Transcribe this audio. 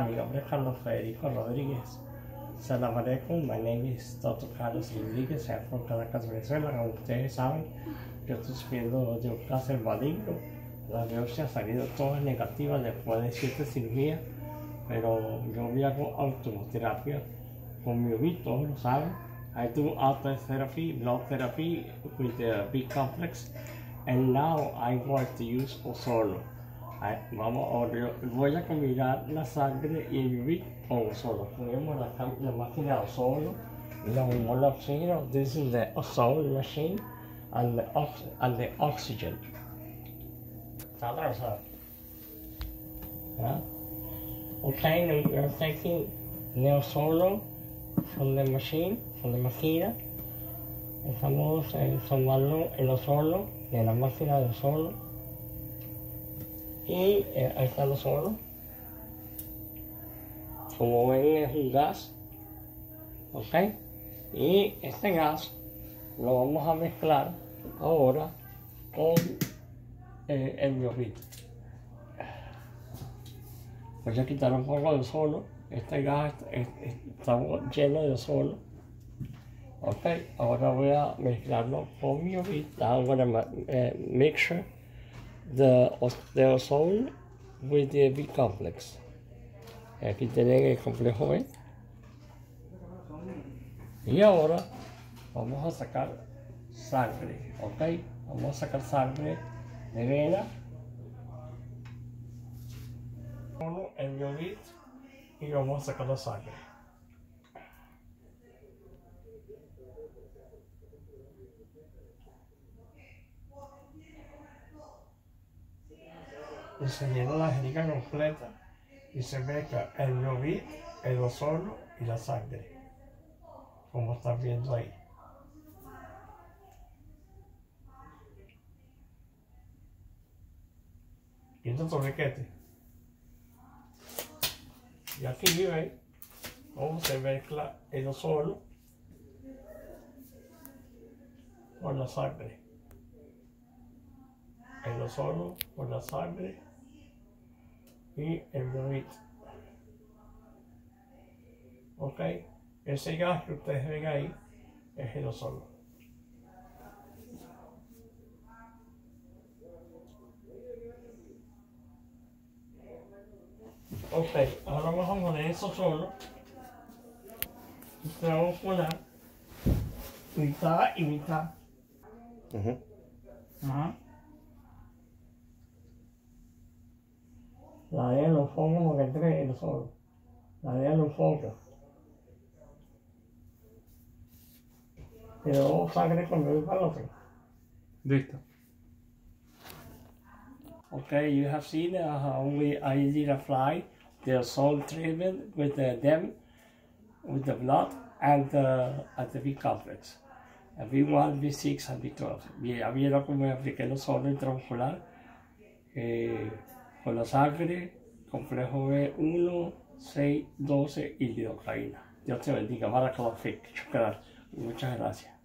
Mi nombre es Carlos Federico Rodríguez. Salam alaikum, my name is Dr. Carlos Rodríguez, I'm from Caracas, Venezuela. Como ustedes saben, yo estoy sufriendo de un cáncer maligno. La biopsia ha salido todas negativas después de siete cirugías, pero yo me hago autoterapia con mi ovid, todos lo saben. I do auto therapy, blood therapy with the B complex, and now I want to use Osorno. Vamos, voy a combinar la sangre y el UV con ozono. Ponemos la, la máquina de ozono, la bombona de oxígeno. This is the ozone machine and the, ox and the oxygen. Está atravesado. ¿Ah? Okay, we are taking the ozono from the machine, from the máquina. Estamos eh, tomando el ozono de la máquina de ozono. Y eh, ahí está el ozono. Como ven es un gas. ¿Ok? Y este gas lo vamos a mezclar ahora con eh, el biofit. Voy a quitar un poco de ozono. Este gas es- es- está lleno de ozono. Ok, ahora voy a mezclarlo con mi gonna ma- eh, mixture the, os- the ozone with the B complex. Aquí tienen el complejo B. Y ahora vamos a sacar sangre, ¿ok? Vamos a sacar sangre de vena. En biobit y vamos a sacar la sangre. Y se llena la jeringa completa y se mezcla el biobit, el ozono y la sangre, como están viendo ahí. Y este torniquete. Y aquí ven cómo se mezcla el ozono con la sangre. El ozono con la sangre y el biobit. Ok, ese gas que ustedes ven ahí es el ozono. Ok, ahora vamos a poner eso solo. Y vamos a poner mitad y mitad. Ajá. La de los fongos porque sol. La de los fongos. Pero sangre. Listo. Okay, you have seen uh, how we I did apply the salt treatment with the them, with the blood and at the B complex. A B1, B6 and B12. Bien, cómo apliqué los intramuscular eh, con la sangre, complejo B1, 6, 12 y lidocaína. Dios te bendiga, Barakallah Fik, Shukran. Muchas gracias.